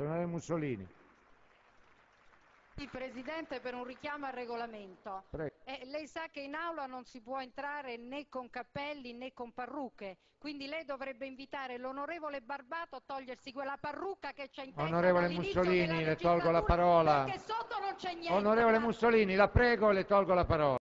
Onorevole Mussolini. Sì, Presidente, per un richiamo al regolamento. Eh, lei sa che in aula non si può entrare né con cappelli né con parrucche, quindi lei dovrebbe invitare l'onorevole Barbato a togliersi quella parrucca che c'è in testa Onorevole Mussolini, le tolgo la parola. Perché sotto non c'è niente. Onorevole. Mussolini, la prego, le tolgo la parola.